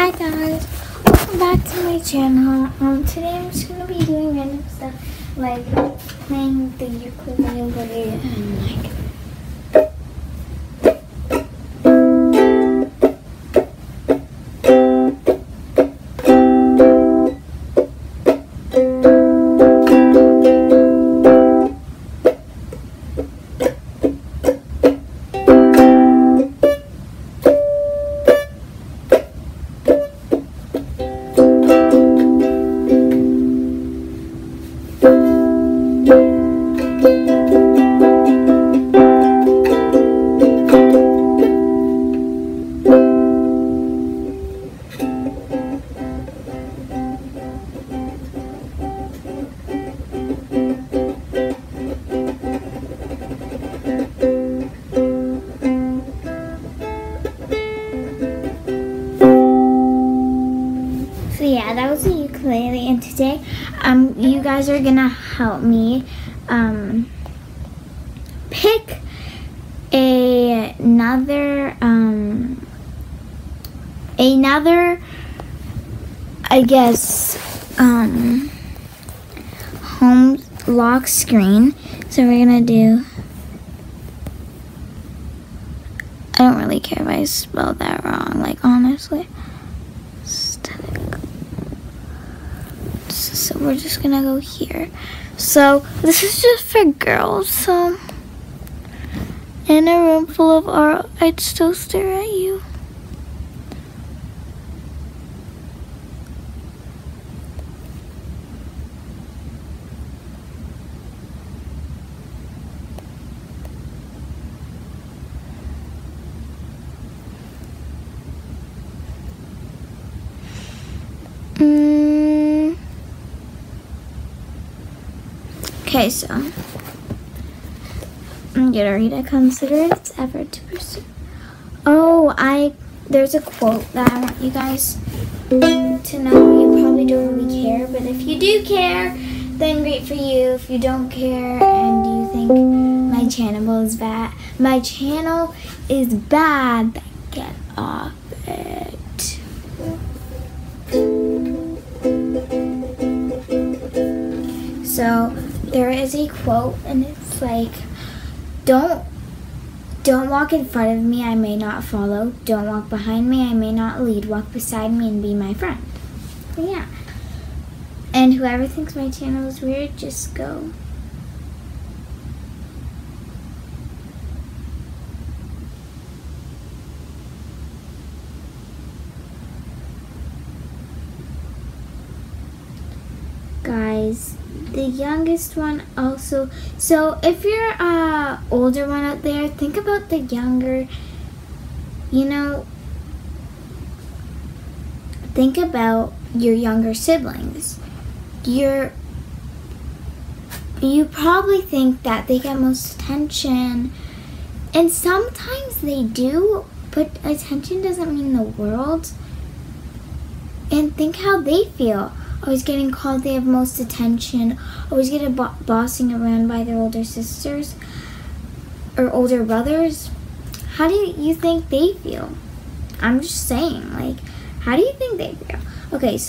Hi guys, welcome back to my channel. Um, today I'm just gonna be doing random stuff like playing the ukulele and like So um, you guys are gonna help me, um, pick a, another, um, another, I guess, um, home lock screen. So we're gonna do. I don't really care if I spell that wrong, like honestly. So we're just gonna go here. So this is just for girls. So in a room full of art, I'd still stare at you. Okay, so I'm gonna read a consider its effort to pursue. Oh, I there's a quote that I want you guys to know. You probably don't really care, but if you do care, then great for you. If you don't care and you think my channel is bad, my channel is bad, then get off it. So there is a quote, and it's like, "Don't, don't walk in front of me. I may not follow. Don't walk behind me. I may not lead. Walk beside me and be my friend." So, yeah. And whoever thinks my channel is weird, just go. Guys the youngest one also. So if you're a older one out there think about the younger you know think about your younger siblings. You're you probably think that they get most attention and sometimes they do but attention doesn't mean the world. And think how they feel always getting called they have most attention, always getting bo- bossing around by their older sisters or older brothers. How do you think they feel? I'm just saying, like, how do you think they feel? Okay, so